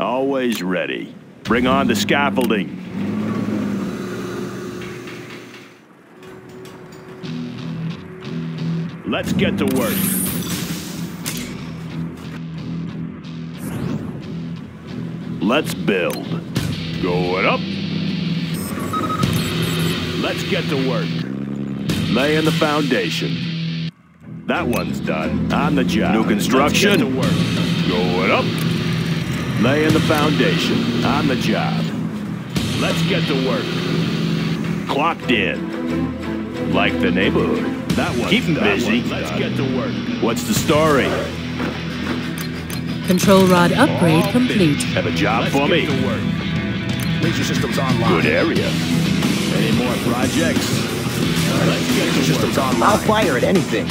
Always ready. Bring on the scaffolding. Let's get to work. Let's build. Going up. Let's get to work. Laying the foundation. That one's done. On the job. New construction. Let's get to work. Going up. Laying the foundation. On the job. Let's get to work. Clocked in. Like the neighborhood. That one's Keep 'em busy. Let's get to work. What's the story? Control rod upgrade All complete. finished. Have a job Let's for get me. to work. Laser systems online. Good area. Any more projects? Let's get Laser to work. systems online. I'll fire at anything.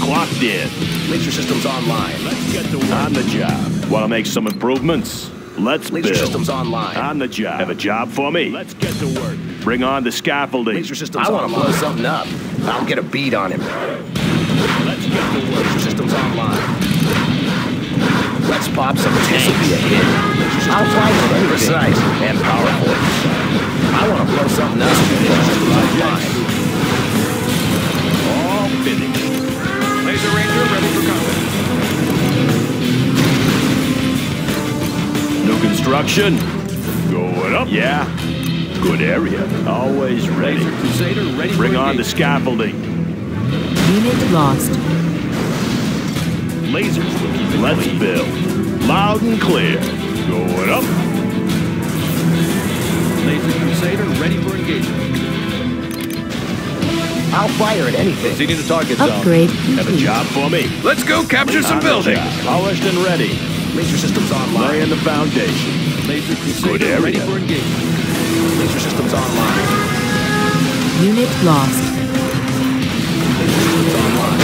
Clocked in. Laser systems online. Let's get to work. On the job. Want to make some improvements? Let's Laser build. systems online. On the job. Have a job for me? Let's get to work. Bring on the scaffolding. Laser systems I want to blow something up. I'll get a beat on him. Let's get to work. Laser systems online. Let's pop some tanks. This will be a hit. I'll fire at anything. Precise and powerful. I want to blow something up. Laser systems Online. All finished. Laser Ranger ready for combat. Construction. Going up. Yeah. Good area. Always ready. Laser Crusader ready Bring on the scaffolding. Unit lost. Lasers will keep it Let's clean. build. Loud and clear. Going up. Laser Crusader ready for engagement. I'll fire at anything. Proceeding to target Upgrade Have a job for me. Let's go capture some buildings. Polished and ready. Laser systems online. Laying the foundation. Laser Good area. ready for engagement. Laser systems online. Unit lost. Laser systems online.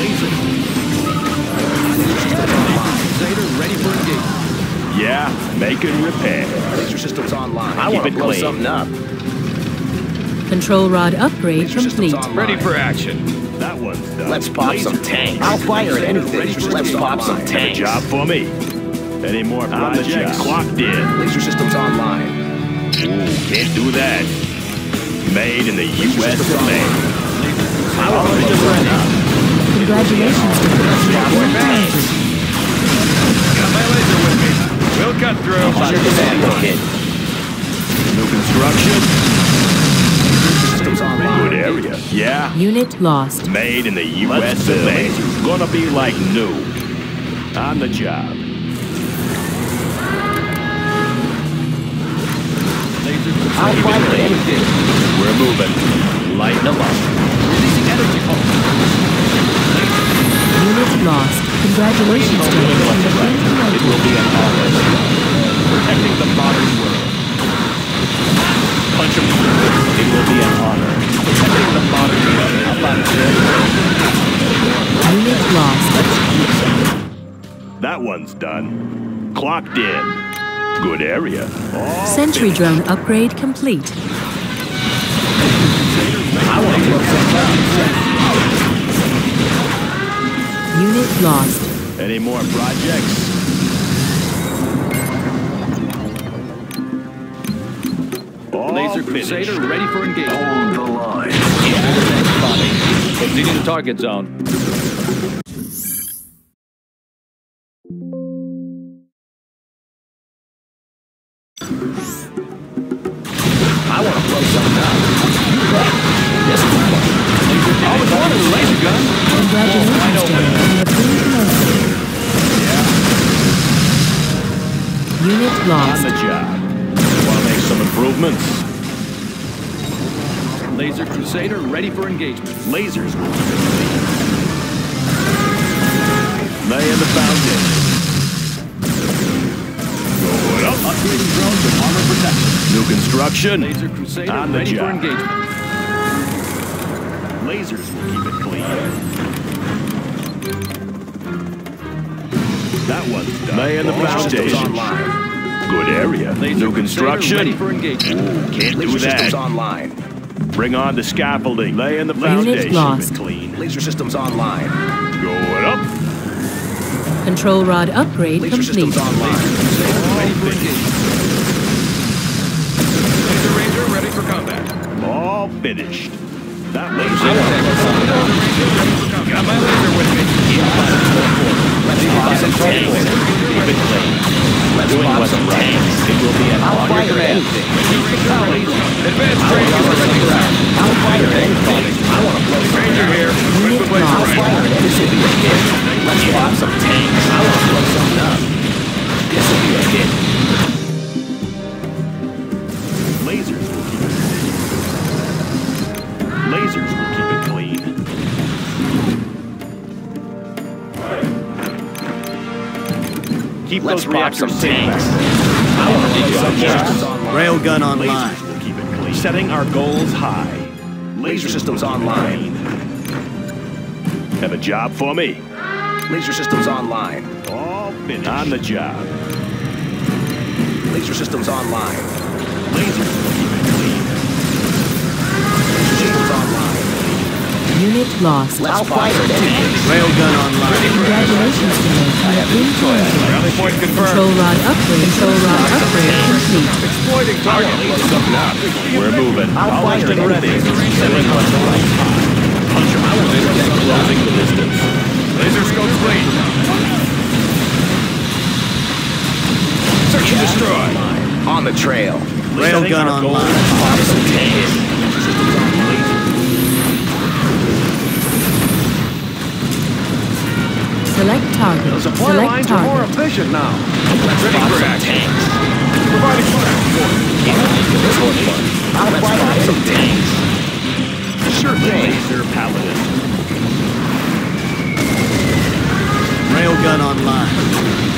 Laser. Laser systems online. Crusader ready for engagement. Yeah, making repair. Laser systems online. I want to blow clean. something up. Control rod upgrade Laser complete. Ready for action. That. Let's pop some tanks. I'll fire at anything. Let's pop some Have tanks. job for me. Any more projects? Clocked in. Laser systems online. Ooh, can't do that. Made in the U.S. of A. online. I want to blow something. Congratulations to Unit Got my laser with me. We'll cut through. About to be a hit. New construction. Systems online. Good area. Yeah. Unit lost. Made in the U.S. of A. Gonna be like new. On the job. I'll Crusader fire at anything. We're moving. Lighten them up. Releasing energy pulse. Unit lost. Congratulations to Unit It Manager. will be an honor. Protecting the modern world. Punch 'em through. It will be an honor. Protecting the modern world. How about this? Unit lost. That one's done. Clocked in. Good area. All Sentry drone upgrade complete. I want to blow something up. Unit lost. Any more projects? All Laser finished. Crusader ready for engagement. Hold the line. Proceeding to target zone. I want to blow something up. This is fun. Always wanted a laser gun. Congratulations Unit. Unit On the job. Want to make some improvements? Laser Crusader ready for engagement. Lasers will keep it clean. Laying the foundation. Going up. Upgrading drones with armor protection. New construction. Laser Crusader On the ready for engagement. Lasers will keep it clean. That one's done. Laying the foundation. online. Good area. Laser New Crusader ready construction. for engagement. Ooh, can't Laser do systems online. Bring on the scaffolding. Laying the foundation. lost. Keep clean. Laser systems online. Going up. Control rod upgrade Laser complete. systems online. Ready for. Laser Ranger ready for combat. All finished. That laser. Got my laser with me. Let's pop some tanks. Keep it clean. Let's pop some tanks. It will be an I'll fire anything. Advanced training is ready for action. I'll fire anything. I want to blow some Ranger here. Unit Quick place lost. to I'll fire it. This will be a hit. Let's pop some tanks. I want to blow something Keep Let's those pop some tanks. back I want to blow some Yeah. systems online. Railgun online. Lasers will keep it clean. Setting our goals high. Laser Lasers systems will keep it online. Have a job for me. Laser systems online. All finished. On the job. Laser systems online. Lasers Unit lost. Let's fire it anything. Railgun online. Congratulations, General. You have been. Rally point confirmed. Control rod upgrade. Control rod upgrade complete. Exploiting to target. blow something up. We're moving. I'll Polished fire and it ready. anything. Setting our goals high. Punch 'em. I want to closing the distance. Laser scope clean. Search and destroy. On the trail. Setting Railgun our goals online. Pop some tanks. Select target. Select target. efficient now. Let's Ready for some action. tanks. Providing fire. This one's fun. Let's pop some tanks. Sure thing. Laser paladin. Railgun online.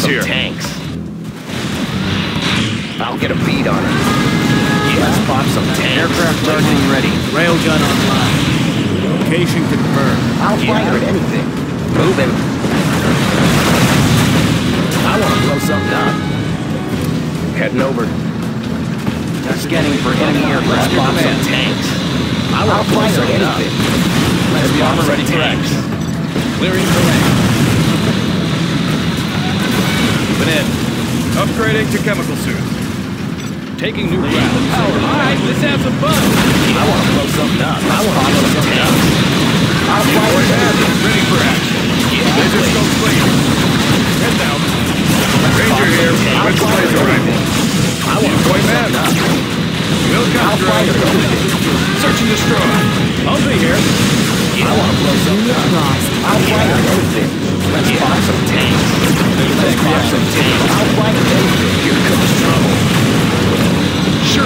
Special let's forces pop some here. Tanks. I'll get a beat on it. Yeah, let's pop some tanks. Aircraft targeting ready. Railgun online. Location confirmed. I'll fire at anything. Moving. I want to blow something up. Heading over. Scanning for enemy aircraft. Let's pop some tanks. I want to blow something up. Let's pop some ready for tanks. Clearing terrain. Moving in. Upgrading to chemical suit. Taking new ground. Power. All right, let's have some fun. I want to blow something up. I want to blow something up. I'll fire Force at hazard. Ready for action. Yeah, Laser scope clean. Head down. Ranger here. I'll With the fire laser rifle. I want to blow Boy, man. something up. We'll come I'll fire at through. anything. Search and destroy. I'll be here. I want to blow something up. I'll fire at anything. Let's pop some tanks. Let's pop some tanks. Sure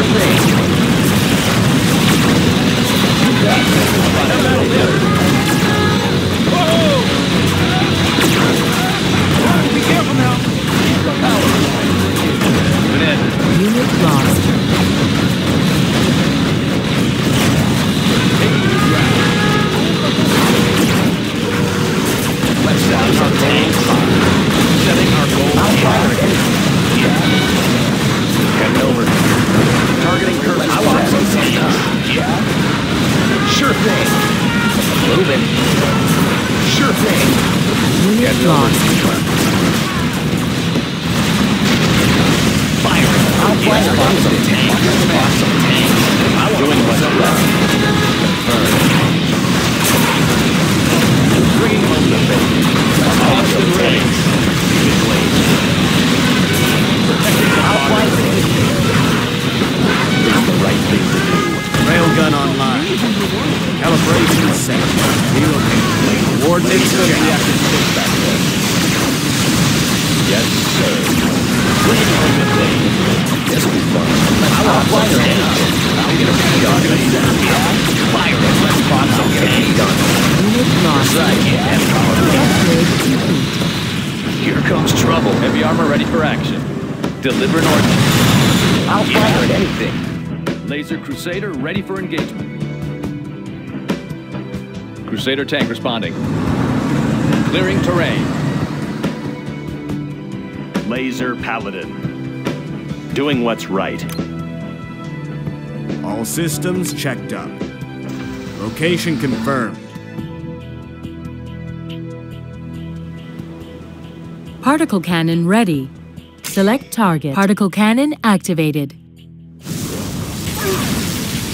thing. Be Lost. Fire. I'll fire at anything. Let's pop some tanks. I want to blow something up. Bringing home the bacon. Some tanks. I'll anything. It's the right thing to do. Railgun online. Calibration set. Relocating. Coordinates checked. Yes, sir. Bring home the bacon. This will be fun. I want to fire at anything. I'll get a beat on it. Yeah. Fire it. Let's pop some it. Unit lost. Right. Here comes trouble. Heavy armor ready for action. Deliver an ordnance. I'll fire at anything. Laser Crusader ready for engagement. Crusader tank responding. Clearing terrain. Laser Paladin. Doing what's right. All systems checked up. Location confirmed. Particle cannon ready. Select target. Particle cannon activated.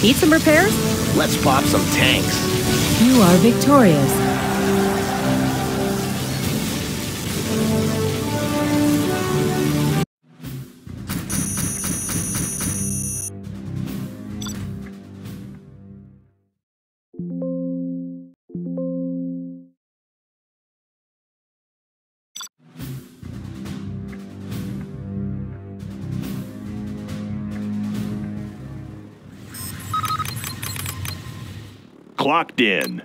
Need some repairs? Let's pop some tanks. You are victorious. Clocked in.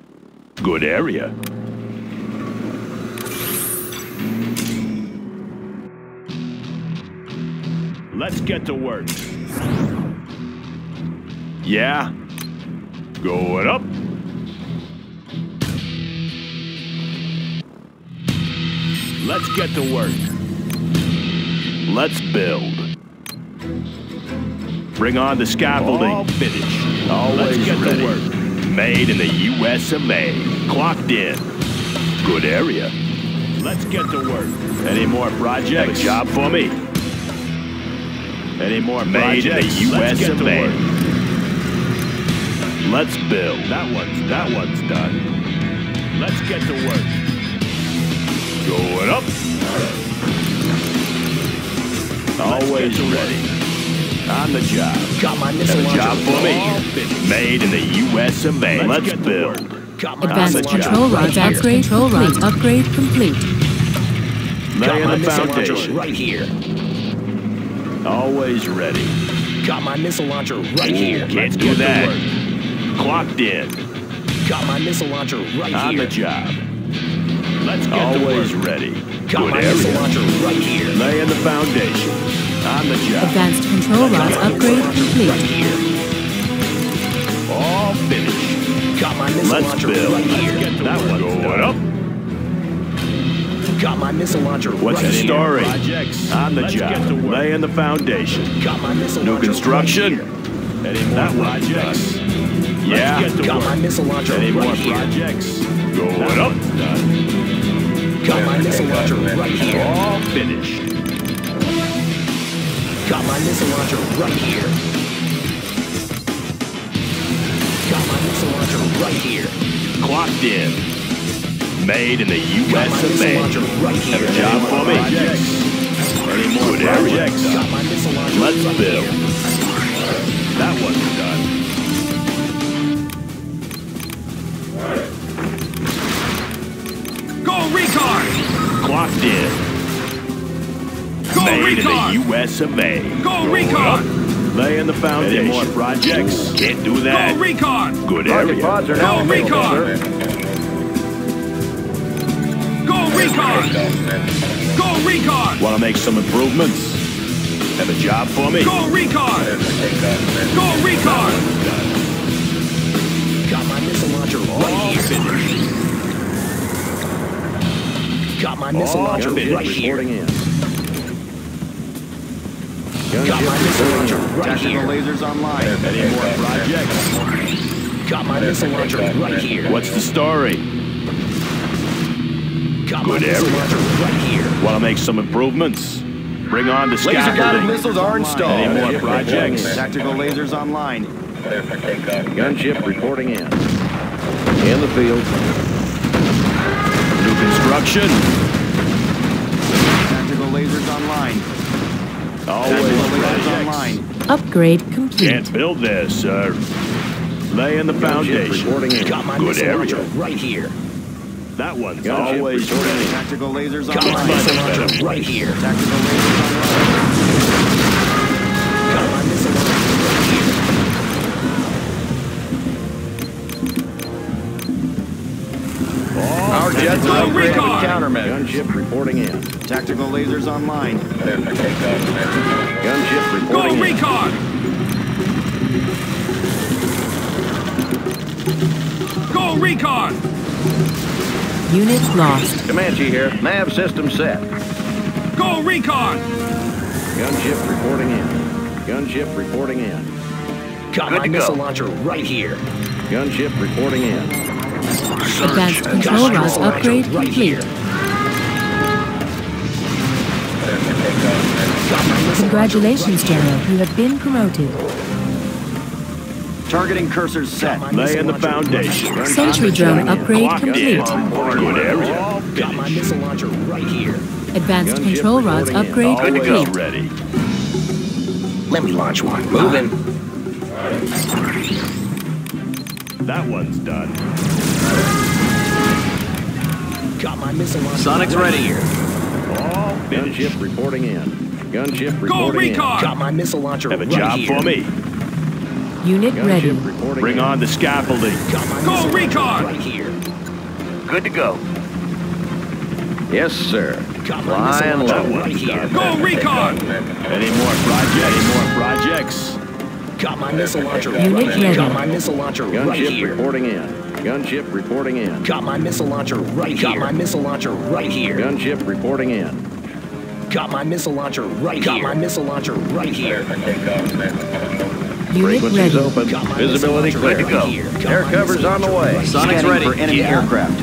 Good area. Let's get to work. Yeah? Going up. Let's get to work. Let's build. Bring on the scaffolding. All finished. Let's get ready. to work. Made in the US of A. Clocked in. Good area. Let's get to work. Any more projects? Have a job for me? Any more Made in the projects? US Let's of A. Let's build. That one's that one's done. Let's get to work. Going up. Always ready. On the job. Got my Have missile a launcher job for me. Made in the US of A. Let's Let's build. work. Advanced missile control right rods here. upgrade. Control rods upgrade complete. Got Laying the foundation. right here. Always ready. Got my missile launcher right Ooh, here. Can't Let's do get to that. work. Clocked in. Got my missile launcher right here. On the job. Let's get Always to work. ready. Got Good my missile launcher right here. Laying the foundation. On the job. Advanced control rods upgrade complete. here. All finished. Got my missile Let's launcher build. right Let's here. get that one going up. Got my missile launcher What's right the story? Projects. On the Let's job. get to work. Laying the foundation. Got my missile New construction. right Any more That one's projects? done. Yeah. Let's get to Got my missile launcher Any right more here. Projects. Going up. done. Got my missile launcher right here. All finished. Got my missile launcher right here. Got my missile launcher right here. Clocked in. Made in the US of A. launcher right Have a here. job for me? Any more projects? Got my missile launcher Let's right build. here. That one's done. Go recon! Clocked in. Go Made recon! in the US of A. Go Going recon! up. Laying the foundation. Any more projects? Can't do that. Go recon! Good area. Go recon! Go recon! Go recon! Want to make some improvements? Have a job for me? Go recon! Go recon! Got my missile launcher right here. Got my missile launcher right here. In. Got my missile launcher right Tactical here. lasers online. Any more projects? Got my missile launcher right here. What's the story? Got Good missile area. right here. Want to make some improvements? Bring on the Laser guided missiles are installed. Any more projects? Tactical lasers online. Gunship reporting in. In the field. New construction? Tactical lasers online. Always Tactical lasers online. Upgrade complete. Can't build this, sir. Laying the foundation. Got my Good missile area. right here. That one's Gunship always ready. Tactical lasers Got my online. missile launcher right here. Tactical lasers online. Jets Go are upgraded with recon! countermeasures. Gunship reporting in. Tactical lasers online. Gunship reporting in. Go, Recon! Go recon! Units lost. Comanche here. Nav system set. Go recon! Gunship reporting in. Gunship reporting in. Got Good my to go. missile launcher right here. Gunship reporting in. Advanced control rods upgrade right complete. here. Got my missile Congratulations, launcher General. You have been promoted. Targeting cursors set. My Laying the missile launcher right foundation. Sentry drone upgrade Clock complete. Good area. Got my missile launcher right here. Advanced Gunship control rods upgrade Always complete. ready. Let me launch one. Moving. That one's done. Got my missile launcher Sonic's ready. here. All finished. Gunship reporting in. Gunship Go reporting in. Got my missile launcher Have a right job here. for me. Unit ready. Gunship reporting Bring in. on the scaffolding. Go recon! right here. Good to go. Yes, sir. Got my missile launcher low. right here. Go recon! Any more projects? Any more projects? Got my missile launcher Unit right here. ready. Got my missile launcher right Gunship here. reporting in. Gunship reporting in. Got my missile launcher right here. Got my missile launcher right here. Gunship reporting in. Got my missile launcher right here. Got my missile launcher right here. Unit Frequencies ready. open. Got my Visibility clear. launcher right here. Got Air cover's on the way. right Sonic's here. ready for enemy Yeah. aircraft.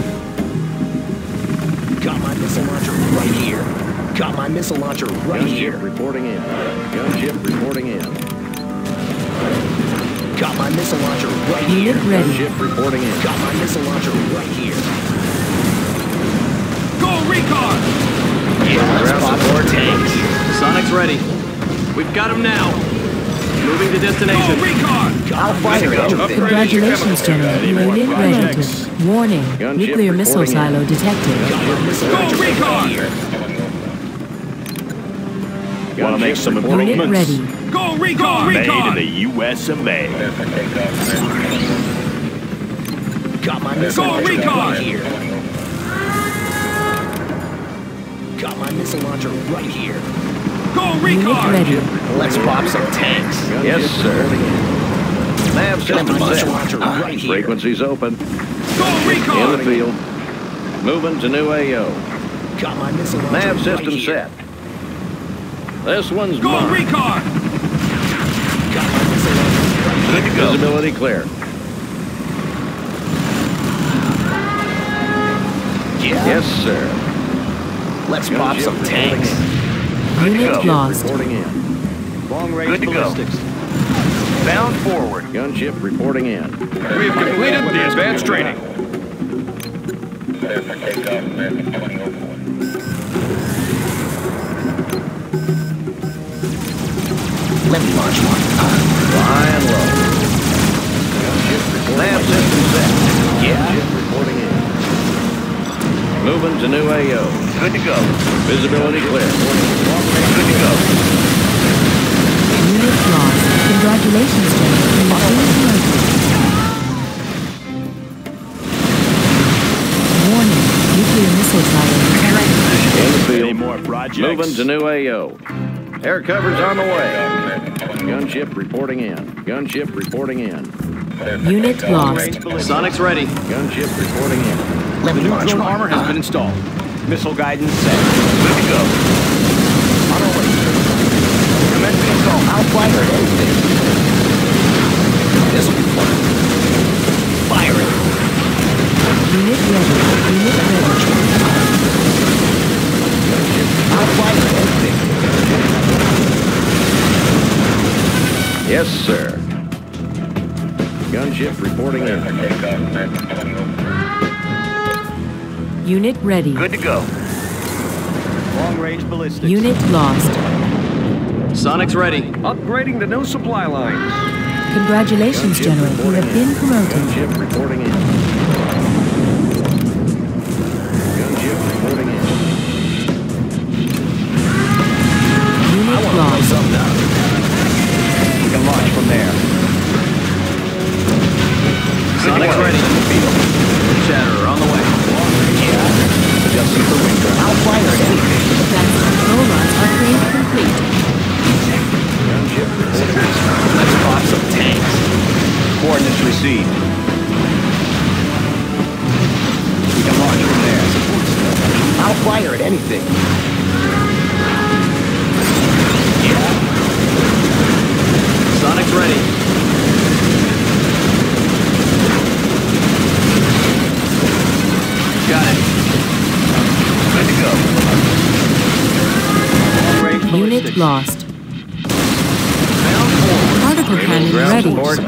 Got my missile launcher right here. Got my missile launcher right here. Gunship reporting in. Gunship reporting in. Got my missile launcher right here. Unit ready. Gunship reporting in. Got my missile launcher right here. Go recon! Let's pop more tanks. Sonic's ready. We've got him now. Moving to destination. Go recon! I'll fire anything. Congratulations, General. Unit ready. Warning. Gunship Nuclear missile reporting in. silo detected. Got my missile Go launcher right recon! here. Want to make some reporting in. Unit improvements? ready. Go recon! Made in the U.S. of A. Got my missile Go launcher recon! right here. Got my missile launcher right here. Go Unit recon! ready. Let's pop some tanks. Yes, sir. reporting. Nav Got my system missile set. launcher right here. Frequencies open. Go In the field. Moving to new AO. Got my missile launcher Nav right system here. set. This one's Go mine. recon! Got my missile launcher right here. Good to go. Visibility clear. Yeah. Yes, sir. Let's pop some tanks. in. Unit lost. Reporting in. Long range Good to go. ballistics. Bound forward. Gunship reporting in. We have completed the advanced training. Let me launch one. Flying low. Nav system set. Yeah. Gunship reporting in. Moving to new AO. Good to go. Visibility clear. Good to go. Unit lost. Congratulations, General. You have been. Warning. Nuclear missile silo. In the Any more projects? Moving to new AO. Air cover's on the way. Gunship reporting in. Gunship reporting in. Unit lost. Sonic's ready. Gunship reporting in. Let me launch Drone one. armor has been installed. Missile guidance set. Good to go. On our way. Commencing assault. I'll Unit ready. Good to go. Long range ballistics. Unit lost. Sonic's ready. Upgrading the new supply lines. Congratulations, General. You have been promoted. Gunship reporting in. Unit lost. Particle cannon ready. Support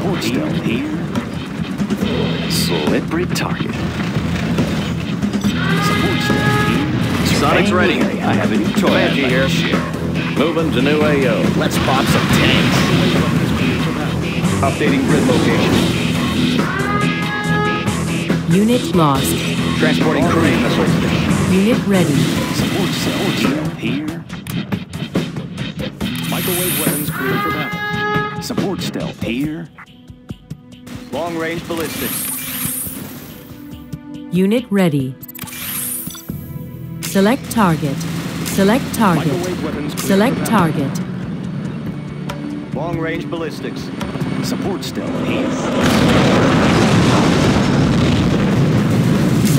Slippery target. Sonic's ready. I have a new toy I'd here. Moving to new AO. Let's pop some tanks. Updating grid location. Unit lost. Transporting crane missiles. Unit ready. Support stealth stealth here. Microwave weapons cleared for battle. Support stealth here. Long range ballistics. Unit ready. Select target. Select target. Microwave weapons cleared Select target. Long range ballistics. Support stealth here.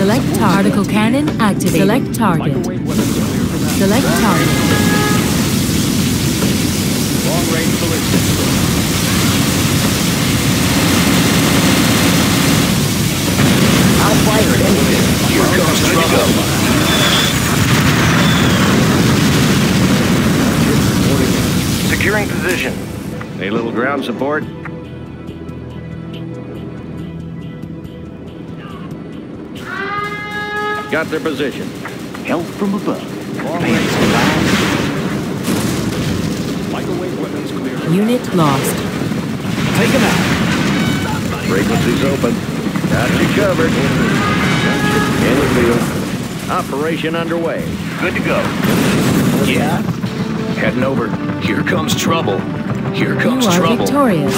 Select target. Particle cannon activated. Select target. Microwave weapons cleared for battle. Select target. Long range ballistics. I'll fire at anything. Here comes trouble. Securing position. Need a little ground support? Got their position. Help from above. Long Fancy range. flash. Microwave weapons cleared Unit lost. Take him out. Frequencies open. Got you covered. In the field. Operation underway. Good to go. Yeah. Heading over. Here comes trouble. Here comes You comes are trouble. victorious.